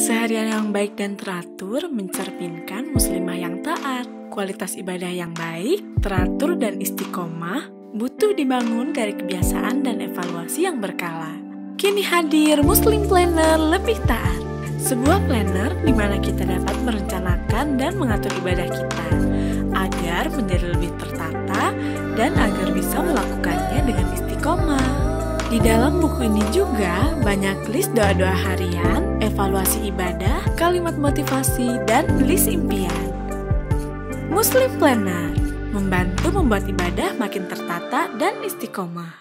Keseharian yang baik dan teratur mencerminkan muslimah yang taat. Kualitas ibadah yang baik, teratur dan istiqomah butuh dibangun dari kebiasaan dan evaluasi yang berkala. Kini hadir Muslim Planner lebih taat. Sebuah planner di mana kita dapat merencanakan dan mengatur ibadah kita agar menjadi lebih tertata dan agar bisa melakukannya dengan istiqomah. Di dalam buku ini juga banyak list doa-doa harian, evaluasi ibadah, kalimat motivasi, dan list impian. Muslim Planner membantu membuat ibadah makin tertata dan istiqomah.